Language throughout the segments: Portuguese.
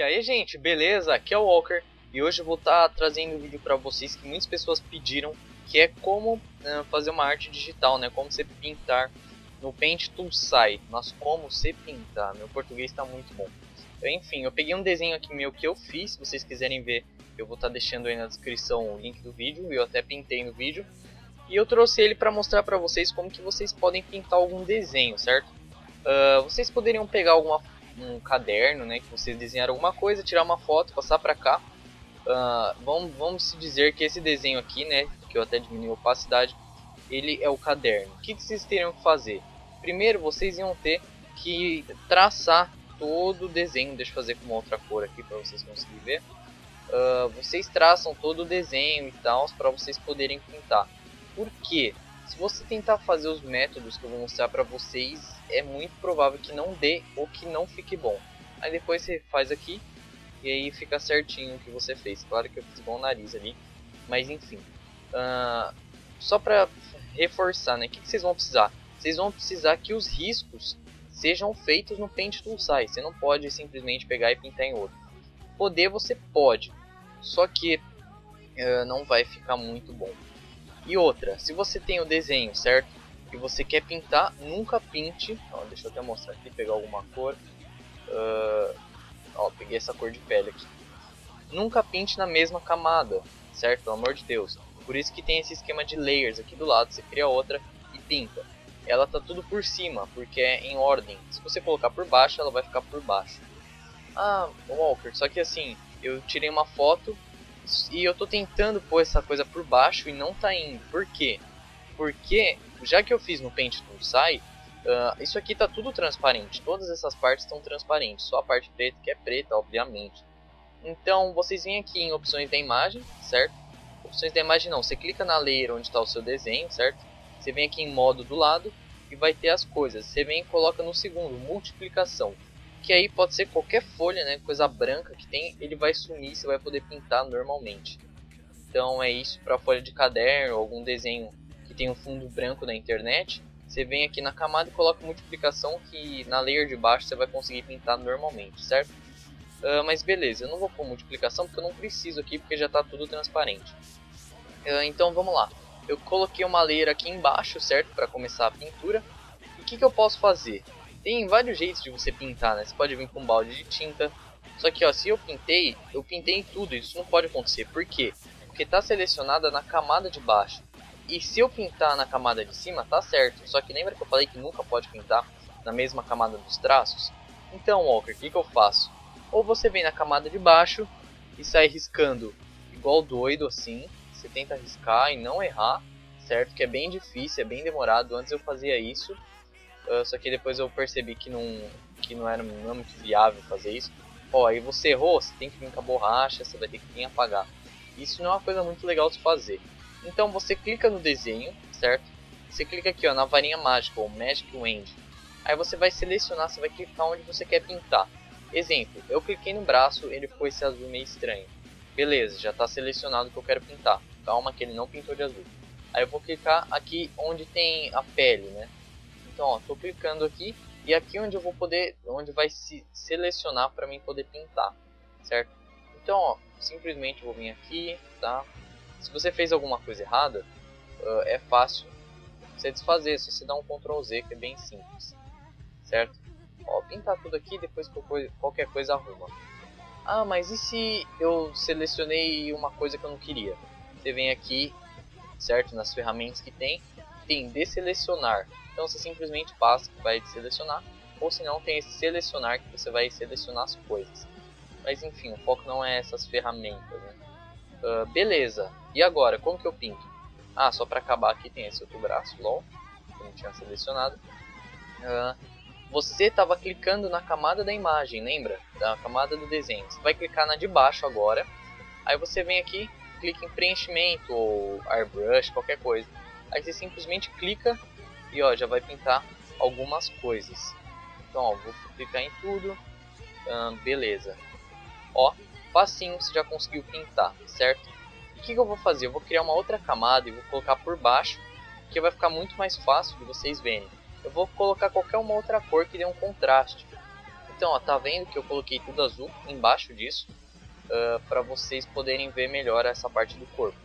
E aí, gente, beleza? Aqui é o Walker e hoje eu vou estar tá trazendo um vídeo para vocês que muitas pessoas pediram, que é como uh, fazer uma arte digital, né? Como você pintar no Paint Toolsai. Mas como você pintar? Meu português está muito bom. Enfim, eu peguei um desenho aqui meu que eu fiz, se vocês quiserem ver, eu vou estar tá deixando aí na descrição o link do vídeo, eu até pintei no vídeo. E eu trouxe ele para mostrar para vocês como que vocês podem pintar algum desenho, certo? Uh, vocês poderiam pegar alguma um caderno, né, que vocês desenharam alguma coisa, tirar uma foto, passar para cá. Uh, vamos, vamos dizer que esse desenho aqui, né, que eu até diminui a opacidade, ele é o caderno. O que, que vocês teriam que fazer? Primeiro, vocês iam ter que traçar todo o desenho. Deixa eu fazer com uma outra cor aqui para vocês conseguirem ver. Uh, vocês traçam todo o desenho e tal para vocês poderem pintar. Por quê? Se você tentar fazer os métodos que eu vou mostrar para vocês, é muito provável que não dê ou que não fique bom. Aí depois você faz aqui e aí fica certinho o que você fez. Claro que eu fiz o nariz ali, mas enfim. Uh, só para reforçar, né? O que, que, vocês vão precisar? Vocês vão precisar que os riscos sejam feitos no Paint Toolsai. Você não pode simplesmente pegar e pintar em outro. Poder você pode, só que uh, não vai ficar muito bom. E outra, se você tem o desenho, certo? E você quer pintar, nunca pinte. Ó, deixa eu até mostrar aqui, pegar alguma cor. Uh, ó, peguei essa cor de pele aqui. Nunca pinte na mesma camada, certo? Pelo amor de Deus. Por isso que tem esse esquema de layers aqui do lado. Você cria outra e pinta. Ela tá tudo por cima, porque é em ordem. Se você colocar por baixo, ela vai ficar por baixo. Ah, Walker, só que assim, eu tirei uma foto e eu tô tentando pôr essa coisa por baixo e não tá indo. Por quê? Porque, já que eu fiz no Paint Tool Sai, uh, isso aqui tá tudo transparente. Todas essas partes estão transparentes. Só a parte preta que é preta, obviamente. Então, vocês vêm aqui em opções da imagem, certo? Opções da imagem não. Você clica na layer onde está o seu desenho, certo? Você vem aqui em modo do lado e vai ter as coisas. Você vem e coloca no segundo, multiplicação que aí pode ser qualquer folha, né, coisa branca que tem, ele vai sumir, você vai poder pintar normalmente. Então é isso para folha de caderno, algum desenho que tem um fundo branco na internet, você vem aqui na camada e coloca multiplicação que na layer de baixo você vai conseguir pintar normalmente, certo? Uh, mas beleza, eu não vou pôr multiplicação porque eu não preciso aqui porque já está tudo transparente. Uh, então vamos lá, eu coloquei uma layer aqui embaixo, certo, para começar a pintura. E o que, que eu posso fazer? Tem vários jeitos de você pintar, né? Você pode vir com um balde de tinta. Só que, ó, se eu pintei, eu pintei em tudo. Isso não pode acontecer. Por quê? Porque tá selecionada na camada de baixo. E se eu pintar na camada de cima, tá certo. Só que lembra que eu falei que nunca pode pintar na mesma camada dos traços? Então, Walker, o que, que eu faço? Ou você vem na camada de baixo e sai riscando igual doido assim. Você tenta riscar e não errar, certo? Que é bem difícil, é bem demorado. Antes eu fazia isso Uh, só que depois eu percebi que não, que não era não é muito viável fazer isso. Ó, aí você errou, você tem que vir com a borracha, você vai ter que vir apagar. Isso não é uma coisa muito legal de fazer. Então você clica no desenho, certo? Você clica aqui ó, na varinha mágica, ou Magic Wand. Aí você vai selecionar, você vai clicar onde você quer pintar. Exemplo, eu cliquei no braço, ele ficou esse azul meio estranho. Beleza, já está selecionado o que eu quero pintar. Calma que ele não pintou de azul. Aí eu vou clicar aqui onde tem a pele, né? Então, ó, tô clicando aqui e aqui onde eu vou poder, onde vai se selecionar para mim poder pintar, certo? Então, ó, simplesmente vou vir aqui, tá? Se você fez alguma coisa errada, uh, é fácil você desfazer, você dá um Ctrl Z, que é bem simples, certo? Ó, pintar tudo aqui, depois qualquer coisa arruma. Ah, mas e se eu selecionei uma coisa que eu não queria? Você vem aqui, certo? Nas ferramentas que tem, tem deselecionar. Então você simplesmente passa vai selecionar, ou se não tem esse selecionar que você vai selecionar as coisas. Mas enfim, o foco não é essas ferramentas. Né? Uh, beleza, e agora, como que eu pinto? Ah, só para acabar aqui tem esse outro braço, LOL, que eu não tinha selecionado. Uh, você estava clicando na camada da imagem, lembra? Da camada do desenho. Você vai clicar na de baixo agora. Aí você vem aqui, clica em preenchimento ou airbrush, qualquer coisa. Aí você simplesmente clica e ó, já vai pintar algumas coisas. Então ó, vou clicar em tudo, hum, beleza. Ó, facinho você já conseguiu pintar, certo? O que, que eu vou fazer? Eu vou criar uma outra camada e vou colocar por baixo, que vai ficar muito mais fácil de vocês verem. Eu vou colocar qualquer uma outra cor que dê um contraste. Então, ó, tá vendo que eu coloquei tudo azul embaixo disso uh, para vocês poderem ver melhor essa parte do corpo.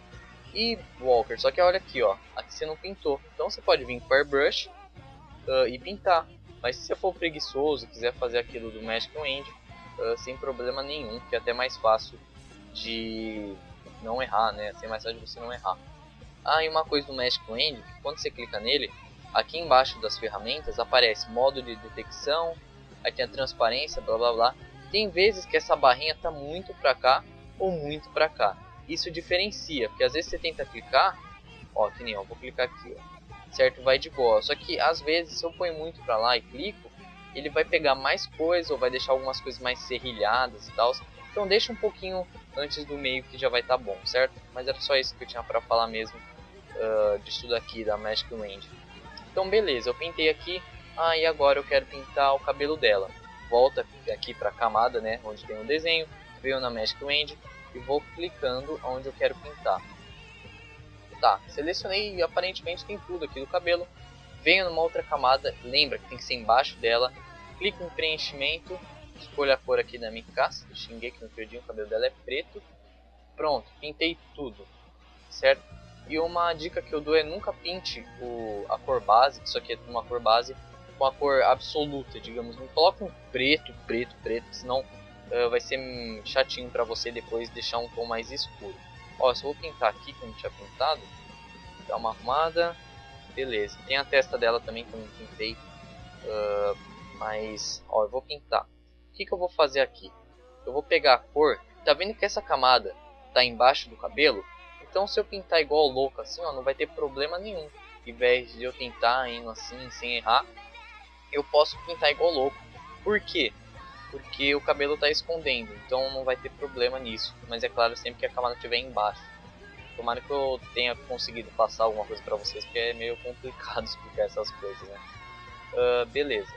E Walker, só que olha aqui, ó, aqui você não pintou. Então você pode vir com airbrush uh, e pintar. Mas se você for preguiçoso, quiser fazer aquilo do Magic Wand, uh, sem problema nenhum, que é até mais fácil de não errar, né? Assim é mais fácil de você não errar. Ah, e uma coisa do Magic Wand, que quando você clica nele, aqui embaixo das ferramentas aparece modo de detecção, aí tem a transparência, blá blá blá. Tem vezes que essa barrinha tá muito pra cá ou muito pra cá. Isso diferencia, porque às vezes você tenta clicar, ó, que nem ó, vou clicar aqui, ó, certo? Vai de boa. Só que às vezes se eu ponho muito pra lá e clico, ele vai pegar mais coisa ou vai deixar algumas coisas mais serrilhadas e tal. Então deixa um pouquinho antes do meio que já vai estar tá bom, certo? Mas era só isso que eu tinha para falar mesmo uh, disso daqui da Magic Wand. Então beleza, eu pintei aqui, ah, e agora eu quero pintar o cabelo dela. Volta aqui para a camada, né, onde tem o desenho, veio na Magic Wand e vou clicando onde eu quero pintar. Tá, selecionei aparentemente tem tudo aqui do cabelo. Venho numa outra camada, lembra que tem que ser embaixo dela. Clico em preenchimento, escolho a cor aqui da Mikasa, xinguei que no perdi, o cabelo dela é preto. Pronto, pintei tudo, certo? E uma dica que eu dou é nunca pinte o, a cor base, isso aqui é uma cor base, com a cor absoluta, digamos. Não coloque um preto, preto, preto, senão uh, vai ser chatinho para você depois deixar um tom mais escuro. Ó, só vou pintar aqui como tinha pintado, dá uma arrumada, beleza. Tem a testa dela também que eu não pintei, uh, mas ó, eu vou pintar. O que, que eu vou fazer aqui? Eu vou pegar a cor, tá vendo que essa camada tá embaixo do cabelo? Então se eu pintar igual louco assim, ó, não vai ter problema nenhum. Em vez de eu tentar indo assim, sem errar, eu posso pintar igual louco. Por quê? Porque o cabelo está escondendo, então não vai ter problema nisso. Mas é claro, sempre que a camada estiver embaixo. Tomara que eu tenha conseguido passar alguma coisa para vocês, porque é meio complicado explicar essas coisas, né? Uh, beleza.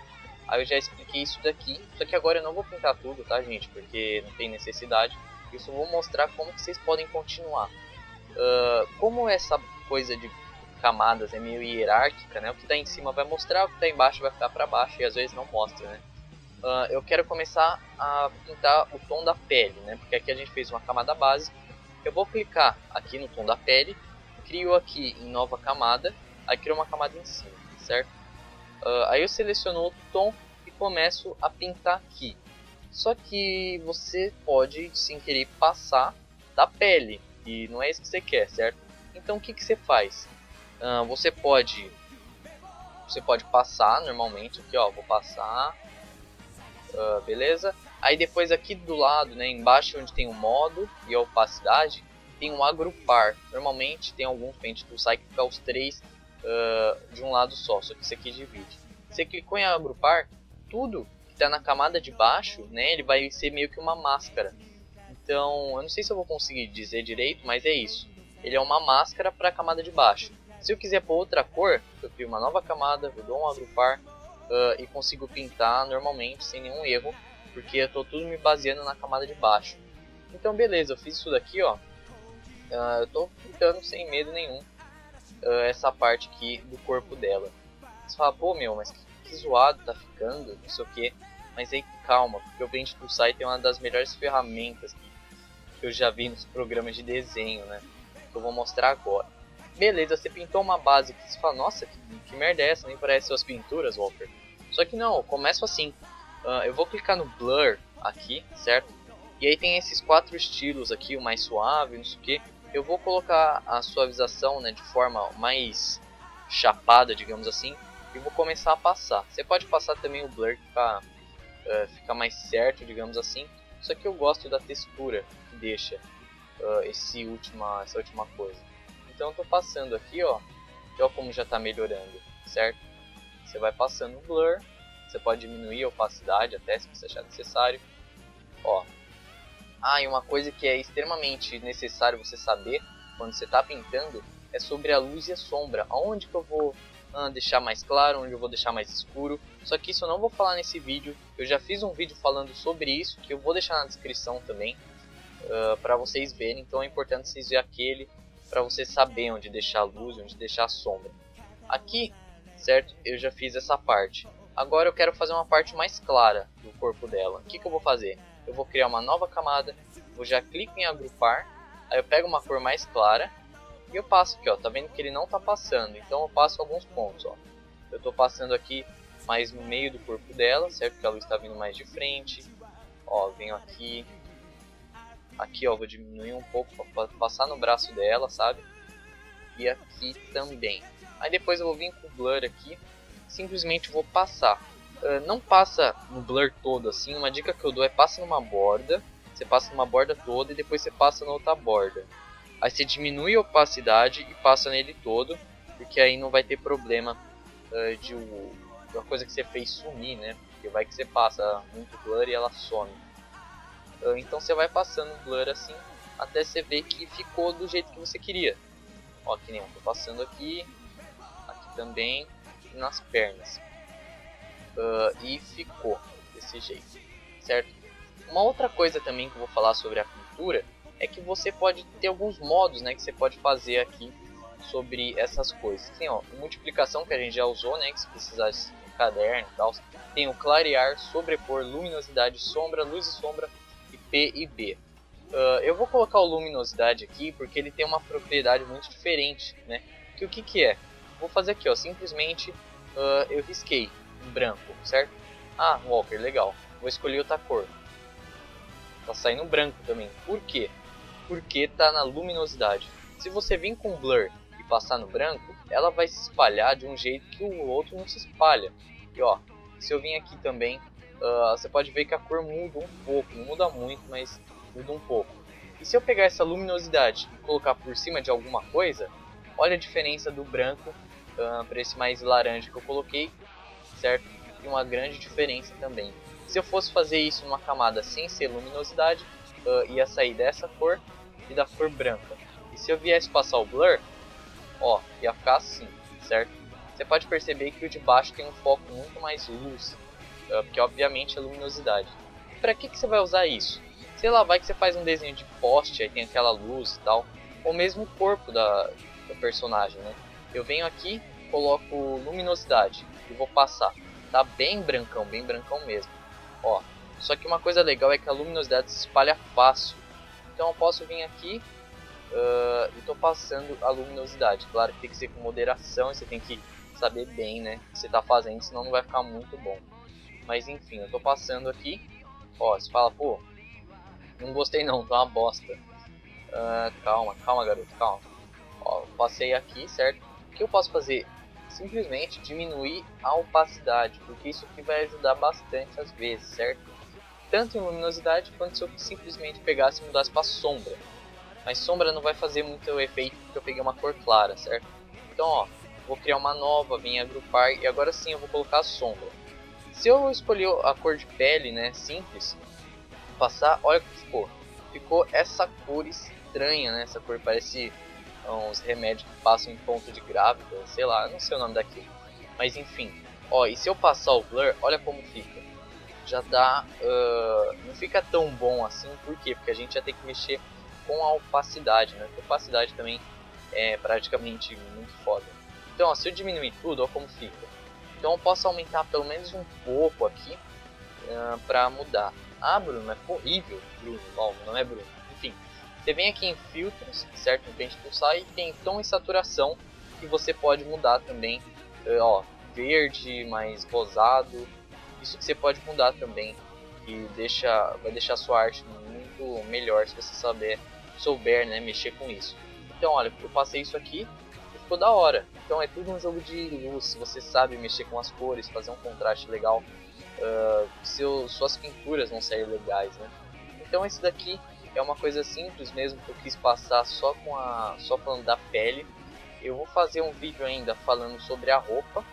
Aí eu já expliquei isso daqui, só que agora eu não vou pintar tudo, tá gente? Porque não tem necessidade. Eu só vou mostrar como que vocês podem continuar. Uh, como essa coisa de camadas é meio hierárquica, né? O que está em cima vai mostrar, o que está embaixo vai ficar para baixo e às vezes não mostra, né? Uh, eu quero começar a pintar o tom da pele, né? Porque aqui a gente fez uma camada base. Eu vou clicar aqui no tom da pele, crio aqui em nova camada, aí crio uma camada em cima, certo? Uh, aí eu seleciono outro tom e começo a pintar aqui. Só que você pode, sem querer, passar da pele, e não é isso que você quer, certo? Então o que, que você faz? Uh, você pode você pode passar normalmente aqui, ó, vou passar, uh, beleza? Aí depois aqui do lado, né, embaixo onde tem o modo e a opacidade, tem um agrupar. Normalmente tem alguns pente do site que fica os três uh, de um lado só, só que isso aqui divide. Você clicou em agrupar, tudo que está na camada de baixo, né, ele vai ser meio que uma máscara. Então, eu não sei se eu vou conseguir dizer direito, mas é isso. Ele é uma máscara para a camada de baixo. Se eu quiser pôr outra cor, eu crio uma nova camada, eu dou um agrupar uh, e consigo pintar normalmente, sem nenhum erro, porque eu estou tudo me baseando na camada de baixo. Então beleza, eu fiz isso daqui, ó. Uh, eu estou pintando sem medo nenhum uh, essa parte aqui do corpo dela. Você fala, pô meu, mas que, que zoado tá ficando, não sei o que. Mas aí calma, porque o Paint do site é uma das melhores ferramentas que que eu já vi nos programas de desenho, né? Que eu vou mostrar agora. Beleza, você pintou uma base que você fala, nossa, que, que merda é essa? Nem parece suas pinturas, Walker. Só que não, eu começo assim. Uh, eu vou clicar no Blur aqui, certo? E aí tem esses quatro estilos aqui, o mais suave, não sei o que. Eu vou colocar a suavização né, de forma mais chapada, digamos assim. E vou começar a passar. Você pode passar também o Blur que fica, uh, fica mais certo, digamos assim. Só que eu gosto da textura deixa uh, esse última, essa última coisa. Então eu tô passando aqui, ó, olha como já está melhorando, certo? Você vai passando o blur, você pode diminuir a opacidade até se você achar necessário. Ó. Ah, e uma coisa que é extremamente necessário você saber quando você está pintando é sobre a luz e a sombra. Aonde que eu vou ah, deixar mais claro, onde eu vou deixar mais escuro. Só que isso eu não vou falar nesse vídeo. Eu já fiz um vídeo falando sobre isso, que eu vou deixar na descrição também uh, para vocês verem. Então é importante vocês verem aquele para você saber onde deixar a luz, onde deixar a sombra. Aqui, certo? Eu já fiz essa parte. Agora eu quero fazer uma parte mais clara do corpo dela. O que, que eu vou fazer? Eu vou criar uma nova camada, eu já clico em agrupar, aí eu pego uma cor mais clara e eu passo aqui, ó. Tá vendo que ele não tá passando, então eu passo alguns pontos, ó. Eu tô passando aqui mais no meio do corpo dela, certo? Que a luz está vindo mais de frente. Ó, venho aqui. Aqui, ó, vou diminuir um pouco para passar no braço dela, sabe? E aqui também. Aí depois eu vou vir com o blur aqui simplesmente vou passar. Uh, não passa no blur todo assim, uma dica que eu dou é passa numa borda, você passa numa borda toda e depois você passa na outra borda. Aí você diminui a opacidade e passa nele todo, porque aí não vai ter problema uh, de, o, de uma coisa que você fez sumir, né? Porque vai que você passa muito blur e ela some. Uh, então você vai passando blur assim, até você ver que ficou do jeito que você queria. Ó, que nem eu tô passando aqui, aqui também, nas pernas. Uh, e ficou desse jeito, certo? Uma outra coisa também que eu vou falar sobre a pintura é que você pode ter alguns modos né, que você pode fazer aqui sobre essas coisas. Tem ó, multiplicação que a gente já usou, né, que se precisar de um caderno e tal. Tem o clarear, sobrepor, luminosidade, sombra, luz e sombra e P e B. Uh, eu vou colocar o luminosidade aqui porque ele tem uma propriedade muito diferente, né? Que o que, que é? Vou fazer aqui, ó, simplesmente uh, eu risquei em branco, certo? Ah, Walker, legal. Vou escolher outra cor. Tá saindo branco também. Por quê? Porque tá na luminosidade. Se você vir com blur e passar no branco, ela vai se espalhar de um jeito que o outro não se espalha. E ó, se eu vir aqui também, uh, você pode ver que a cor muda um pouco. Não muda muito, mas muda um pouco. E se eu pegar essa luminosidade e colocar por cima de alguma coisa, olha a diferença do branco uh, para esse mais laranja que eu coloquei, certo? E uma grande diferença também. Se eu fosse fazer isso numa camada sem ser luminosidade, uh, ia sair dessa cor e da cor branca. E se eu viesse passar o blur, ó, ia ficar assim, certo? Você pode perceber que o de baixo tem um foco muito mais luz, uh, porque obviamente é luminosidade. Para que, que você vai usar isso? Sei lá, vai que você faz um desenho de poste, aí tem aquela luz e tal, ou mesmo o corpo da, do personagem, né? Eu venho aqui, coloco luminosidade e vou passar. Tá bem brancão, bem brancão mesmo. Ó, só que uma coisa legal é que a luminosidade se espalha fácil. Então eu posso vir aqui uh, e tô passando a luminosidade. Claro que tem que ser com moderação, você tem que saber bem, né, o que você tá fazendo, senão não vai ficar muito bom. Mas enfim, eu tô passando aqui. Ó, você fala, pô, não gostei não, tá uma bosta. Uh, calma, calma garoto, calma. Ó, passei aqui, certo? que eu posso fazer? Simplesmente diminuir a opacidade, porque isso aqui vai ajudar bastante às vezes, certo? Tanto em luminosidade quanto se eu simplesmente pegasse e mudasse para sombra. Mas sombra não vai fazer muito efeito porque eu peguei uma cor clara, certo? Então, ó, vou criar uma nova, vim agrupar e agora sim eu vou colocar a sombra. Se eu escolher a cor de pele, né, simples, passar, olha o que ficou. Ficou essa cor estranha, né? Essa cor parece uns remédios que passam em ponto de grávida, sei lá, não sei o nome daquilo. Mas enfim, ó, e se eu passar o blur, olha como fica. Já dá, uh, não fica tão bom assim, por quê? Porque a gente já tem que mexer com a opacidade, né? A opacidade também é praticamente muito foda. Então, ó, se eu diminuir tudo, ó como fica. Então eu posso aumentar pelo menos um pouco aqui uh, pra mudar. Ah, Bruno, é horrível. Bruno, ó, não é Bruno. Enfim, você vem aqui em filtros, certo? Pente pulsar e tem tom e saturação que você pode mudar também, uh, ó, verde, mais rosado. Isso que você pode mudar também, que deixa, vai deixar sua arte muito melhor se você saber, souber, né, mexer com isso. Então, olha, eu passei isso aqui e ficou da hora. Então é tudo um jogo de luz, você sabe mexer com as cores, fazer um contraste legal, uh, seu, suas pinturas vão sair legais, né? Então esse daqui é uma coisa simples mesmo que eu quis passar só com a só falando da pele. Eu vou fazer um vídeo ainda falando sobre a roupa,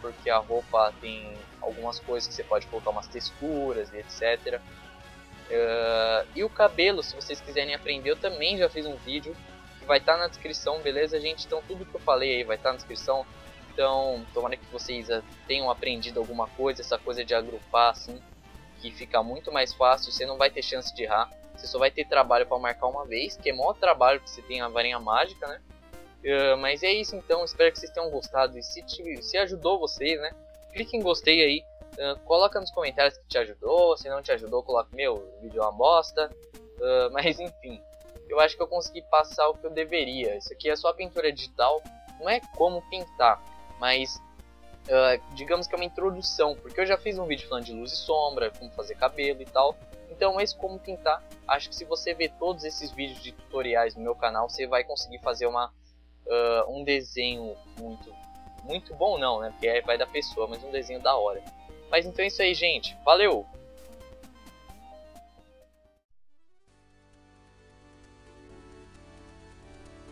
porque a roupa tem algumas coisas que você pode colocar umas texturas e etc. Uh, e o cabelo, se vocês quiserem aprender, eu também já fiz um vídeo que vai estar tá na descrição, beleza, gente? Então tudo que eu falei aí vai estar tá na descrição. Então, tomara que vocês eh, tenham aprendido alguma coisa, essa coisa de agrupar assim, que fica muito mais fácil, você não vai ter chance de errar. Você só vai ter trabalho para marcar uma vez, que é maior trabalho que você tem a varinha mágica, né? Uh, mas é isso então, espero que vocês tenham gostado e se, se ajudou vocês, né? clique em gostei aí, uh, coloca nos comentários que te ajudou, se não te ajudou, coloca, meu, vídeo é uma bosta, uh, mas enfim, eu acho que eu consegui passar o que eu deveria. Isso aqui é só pintura digital, não é como pintar, mas uh, digamos que é uma introdução, porque eu já fiz um vídeo falando de luz e sombra, como fazer cabelo e tal, então esse como pintar, acho que se você ver todos esses vídeos de tutoriais no meu canal, você vai conseguir fazer uma, uh, um desenho muito, muito bom não, né? Porque vai da pessoa, mas um desenho da hora. Mas então é isso aí, gente. Valeu!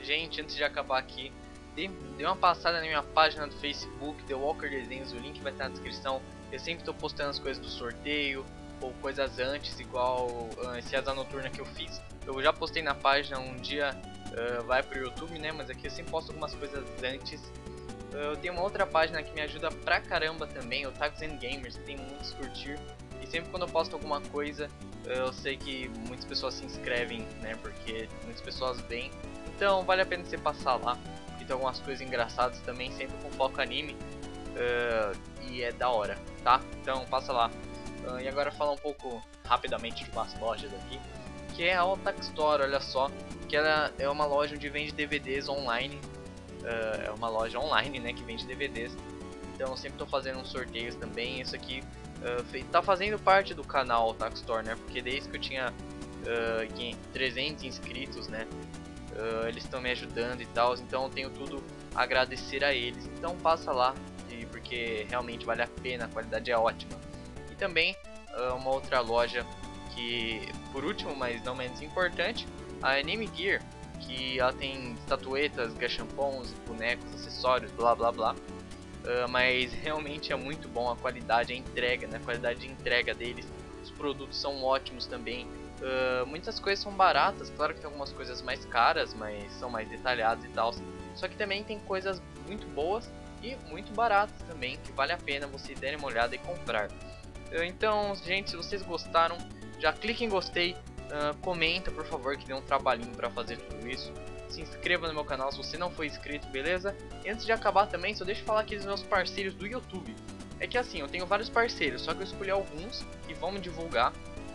Gente, antes de acabar aqui, dê, uma passada na minha página do Facebook, The Walker Desenhos, o link vai estar na descrição. Eu sempre estou postando as coisas do sorteio, ou coisas antes, igual uh, esse Asa Noturna que eu fiz. Eu já postei na página um dia, uh, vai pro YouTube, né? Mas aqui eu sempre posto algumas coisas antes. Uh, eu tenho uma outra página que me ajuda pra caramba também, o Tags and Gamers, tem muitos curtir. E sempre quando eu posto alguma coisa, eu sei que muitas pessoas se inscrevem, né? Porque muitas pessoas vêm. Então vale a pena você passar lá. Tem algumas coisas engraçadas também, sempre com foco anime. e é da hora, tá? Então passa lá. Uh, e agora falar um pouco rapidamente de umas lojas aqui, que é a Otaku Store, olha só, que ela é uma loja onde vende DVDs online, uh, é uma loja online, né, que vende DVDs. Então eu sempre estou fazendo uns sorteios também, isso aqui uh, tá fazendo parte do canal Otaku Store, né, porque desde que eu tinha uh, 300 inscritos, né, uh, eles estão me ajudando e tal, então eu tenho tudo a agradecer a eles. Então passa lá, porque realmente vale a pena, a qualidade é ótima também uh, uma outra loja que, por último, mas não menos importante, a Anime Gear, que ela tem estatuetas, gachampons, bonecos, acessórios, blá blá blá. Uh, mas realmente é muito bom a qualidade, a entrega, né? a qualidade de entrega deles. Os produtos são ótimos também. Uh, muitas coisas são baratas, claro que tem algumas coisas mais caras, mas são mais detalhadas e tal. Só que também tem coisas muito boas e muito baratas também, que vale a pena você dar uma olhada e comprar. Então, gente, se vocês gostaram, já clique em gostei, uh, comenta por favor que deu um trabalhinho para fazer tudo isso. Se inscreva no meu canal se você não for inscrito, beleza? E antes de acabar também, só deixa eu falar aqui dos meus parceiros do YouTube. É que assim, eu tenho vários parceiros, só que eu escolhi alguns vão me divulgar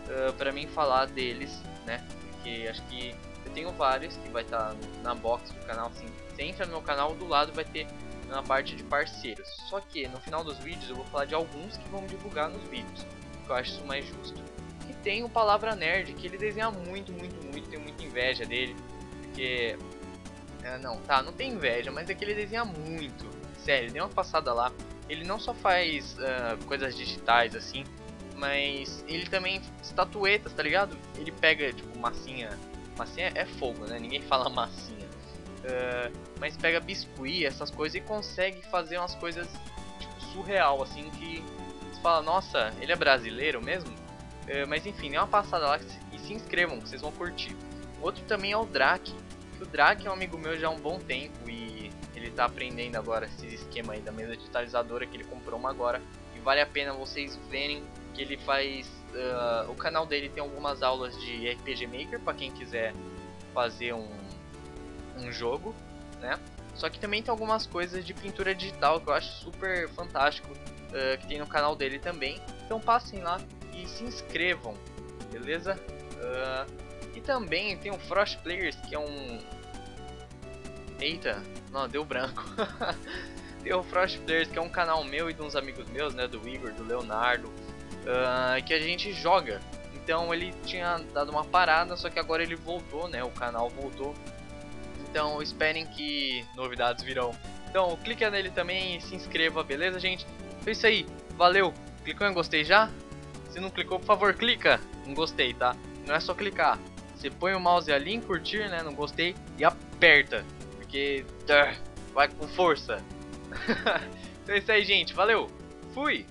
uh, pra mim falar deles, né? Porque acho que eu tenho vários que vai estar tá na box do canal, assim. Você entra no meu canal, do lado vai ter na parte de parceiros. Só que no final dos vídeos eu vou falar de alguns que vão divulgar nos vídeos, que eu acho isso mais justo. E tem o Palavra Nerd, que ele desenha muito, muito, muito, tenho muita inveja dele, porque... É, não, tá, não tem inveja, mas é que ele desenha muito. Sério, dê uma passada lá. Ele não só faz uh, coisas digitais assim, mas ele também estatuetas, tá ligado? Ele pega, tipo, massinha. Massinha é fogo, né? Ninguém fala massinha. Uh, mas pega biscuit, essas coisas e consegue fazer umas coisas tipo, surreal, assim, que você fala, nossa, ele é brasileiro mesmo? Uh, mas enfim, dê uma passada lá e se inscrevam, que vocês vão curtir. Outro também é o Drake, o Drake é um amigo meu já há um bom tempo e ele tá aprendendo agora esse esquema aí da mesa digitalizadora que ele comprou uma agora. E vale a pena vocês verem que ele faz. Uh, o canal dele tem algumas aulas de RPG Maker para quem quiser fazer um, um jogo né? Só que também tem algumas coisas de pintura digital que eu acho super fantástico uh, que tem no canal dele também. Então passem lá e se inscrevam, beleza? Uh, e também tem o Frost Players que é um. Eita, não, deu branco. tem o Frost Players que é um canal meu e de uns amigos meus, né? Do Igor, do Leonardo, uh, que a gente joga. Então ele tinha dado uma parada, só que agora ele voltou, né? O canal voltou então esperem que novidades virão. Então clica nele também e se inscreva, beleza gente? Foi isso aí, valeu! Clicou em gostei já? Se não clicou, por favor, clica em gostei, tá? Não é só clicar. Você põe o mouse ali em curtir, né, não gostei, e aperta. Porque vai com força. então é isso aí, gente. Valeu! Fui!